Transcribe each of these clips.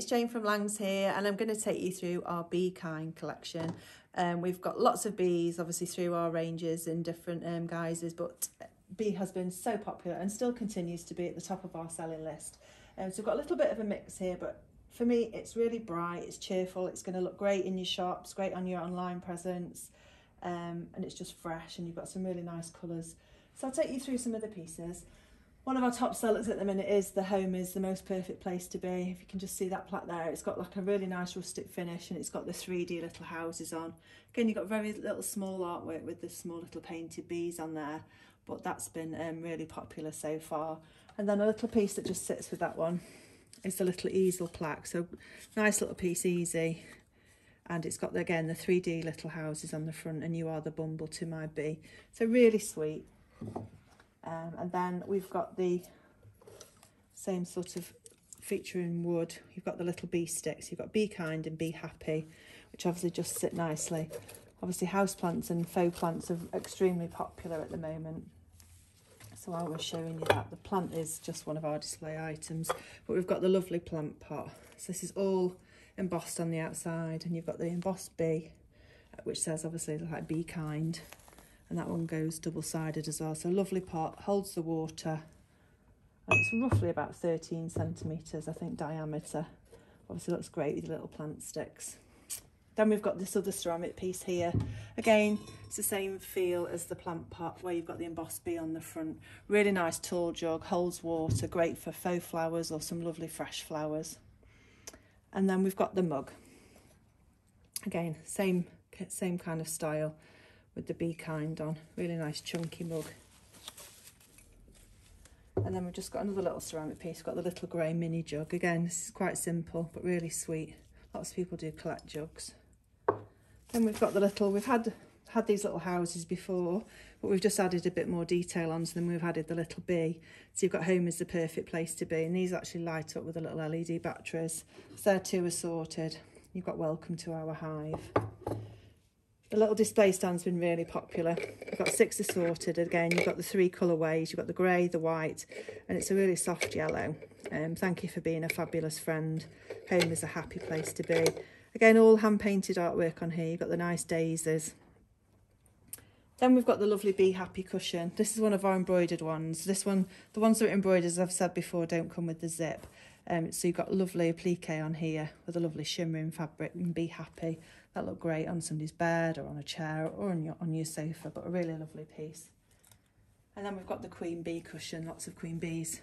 it's Jane from Langs here and I'm going to take you through our Bee Kind collection. Um, we've got lots of bees obviously through our ranges in different um, guises but bee has been so popular and still continues to be at the top of our selling list. Um, so we've got a little bit of a mix here but for me it's really bright, it's cheerful, it's going to look great in your shops, great on your online presence um, and it's just fresh and you've got some really nice colours. So I'll take you through some of the pieces. One of our top sellers at the minute is the home is the most perfect place to be. If you can just see that plaque there, it's got like a really nice rustic finish and it's got the 3D little houses on. Again, you've got very little small artwork with the small little painted bees on there, but that's been um, really popular so far. And then a little piece that just sits with that one is the little easel plaque. So nice little piece, easy. And it's got, again, the 3D little houses on the front and you are the bumble to my bee. So really sweet. Um, and then we've got the same sort of feature in wood. You've got the little bee sticks. You've got Be Kind and Be Happy, which obviously just sit nicely. Obviously houseplants and faux plants are extremely popular at the moment. So I was showing you that. The plant is just one of our display items. But we've got the lovely plant pot. So this is all embossed on the outside. And you've got the embossed bee, which says obviously like Be Kind and that one goes double-sided as well. So lovely pot, holds the water. And it's roughly about 13 centimetres, I think, diameter. Obviously looks great with the little plant sticks. Then we've got this other ceramic piece here. Again, it's the same feel as the plant pot where you've got the embossed bee on the front. Really nice tall jug, holds water, great for faux flowers or some lovely fresh flowers. And then we've got the mug. Again, same, same kind of style with the Be Kind on. Really nice chunky mug. And then we've just got another little ceramic piece. We've got the little grey mini jug. Again, this is quite simple, but really sweet. Lots of people do collect jugs. Then we've got the little, we've had had these little houses before, but we've just added a bit more detail onto them. We've added the little bee. So you've got home is the perfect place to be. And these actually light up with the little LED batteries. So they're two assorted. You've got welcome to our hive. The little display stand's been really popular. I've got six assorted. Again, you've got the three colourways. You've got the grey, the white, and it's a really soft yellow. Um, thank you for being a fabulous friend. Home is a happy place to be. Again, all hand-painted artwork on here. You've got the nice daisies. Then we've got the lovely Be Happy cushion. This is one of our embroidered ones. This one, the ones that are embroidered, as I've said before, don't come with the zip. Um, so you've got lovely applique on here with a lovely shimmering fabric and Be Happy. That look great on somebody's bed or on a chair or on your, on your sofa, but a really lovely piece. And then we've got the queen bee cushion, lots of queen bees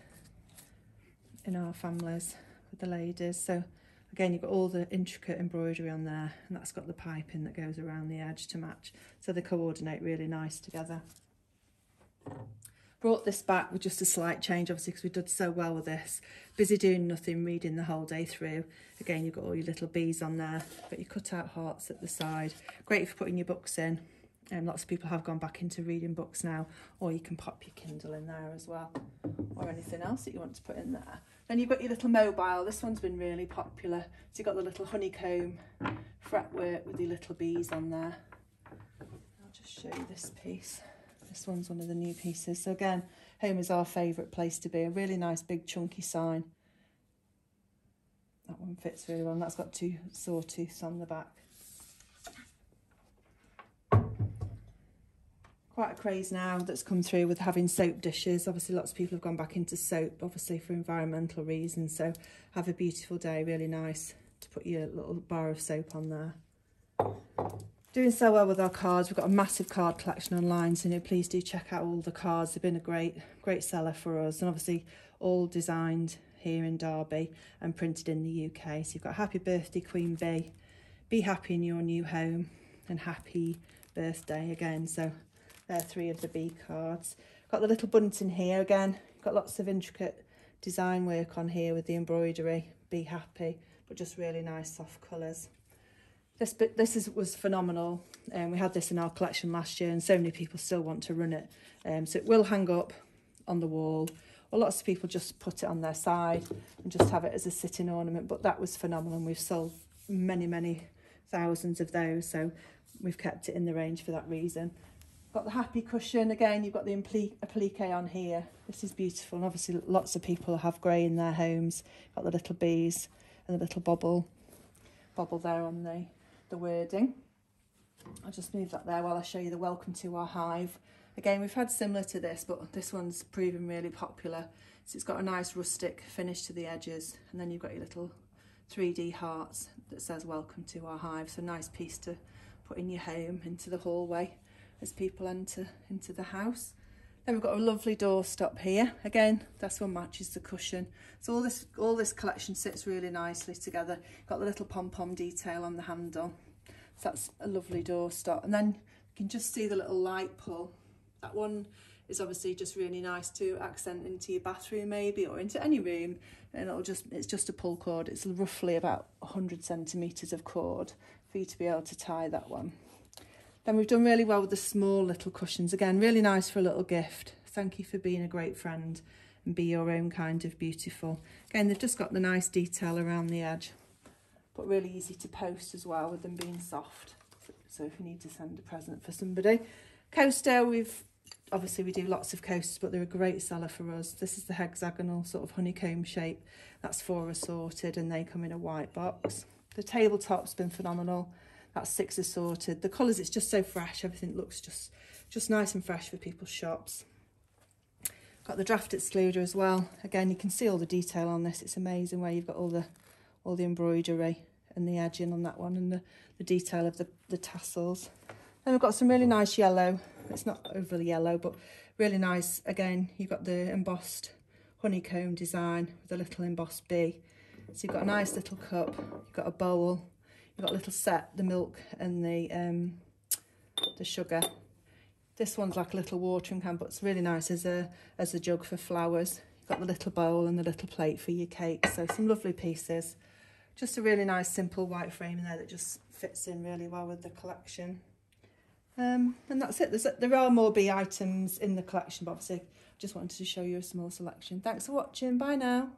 in our families with the ladies. So again, you've got all the intricate embroidery on there and that's got the piping that goes around the edge to match. So they coordinate really nice together. Brought this back with just a slight change, obviously, because we did so well with this. Busy doing nothing, reading the whole day through. Again, you've got all your little bees on there. but you cut-out hearts at the side. Great for putting your books in. And um, lots of people have gone back into reading books now. Or you can pop your Kindle in there as well. Or anything else that you want to put in there. Then you've got your little mobile. This one's been really popular. So you've got the little honeycomb fretwork with your little bees on there. I'll just show you this piece. This one's one of the new pieces. So again, home is our favourite place to be. A really nice big chunky sign. That one fits really well. And that's got two sawtooths on the back. Quite a craze now that's come through with having soap dishes. Obviously, lots of people have gone back into soap, obviously for environmental reasons. So have a beautiful day, really nice to put your little bar of soap on there doing so well with our cards. We've got a massive card collection online, so you know, please do check out all the cards. They've been a great, great seller for us, and obviously all designed here in Derby and printed in the UK. So you've got Happy Birthday Queen Bee, Be Happy in Your New Home, and Happy Birthday again. So there are three of the bee cards. Got the little bunting here again. Got lots of intricate design work on here with the embroidery. Be happy, but just really nice soft colours. This this is, was phenomenal. Um, we had this in our collection last year and so many people still want to run it. Um, so it will hang up on the wall. Or lots of people just put it on their side and just have it as a sitting ornament. But that was phenomenal and we've sold many, many thousands of those. So we've kept it in the range for that reason. Got the happy cushion again. You've got the applique on here. This is beautiful. And obviously lots of people have grey in their homes. Got the little bees and the little bobble, bobble there on the, the wording. I'll just move that there while I show you the welcome to our hive. Again, we've had similar to this, but this one's proven really popular. So it's got a nice rustic finish to the edges, and then you've got your little 3D hearts that says welcome to our hive. So nice piece to put in your home into the hallway as people enter into the house. Then we've got a lovely doorstop here. Again, that's one matches the cushion. So all this all this collection sits really nicely together. Got the little pom-pom detail on the handle. So that's a lovely doorstop. And then you can just see the little light pull. That one is obviously just really nice to accent into your bathroom maybe or into any room and it'll just it's just a pull cord it's roughly about 100 centimeters of cord for you to be able to tie that one then we've done really well with the small little cushions. Again, really nice for a little gift. Thank you for being a great friend and be your own kind of beautiful. Again, they've just got the nice detail around the edge, but really easy to post as well with them being soft. So if you need to send a present for somebody. Coaster, we've obviously we do lots of coasters, but they're a great seller for us. This is the hexagonal sort of honeycomb shape. That's four assorted and they come in a white box. The tabletop's been phenomenal. That's six assorted. The colours, it's just so fresh. Everything looks just, just nice and fresh for people's shops. Got the draft excluder as well. Again, you can see all the detail on this. It's amazing where you've got all the all the embroidery and the edging on that one and the, the detail of the, the tassels. Then we've got some really nice yellow. It's not overly yellow, but really nice. Again, you've got the embossed honeycomb design with a little embossed bee. So you've got a nice little cup, you've got a bowl, You've got a little set, the milk and the um, the sugar. This one's like a little watering can, but it's really nice as a as a jug for flowers. You've got the little bowl and the little plate for your cake. So some lovely pieces. Just a really nice simple white frame in there that just fits in really well with the collection. Um, and that's it. There's, there are more bee items in the collection, but obviously just wanted to show you a small selection. Thanks for watching. Bye now.